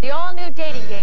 The all-new dating game.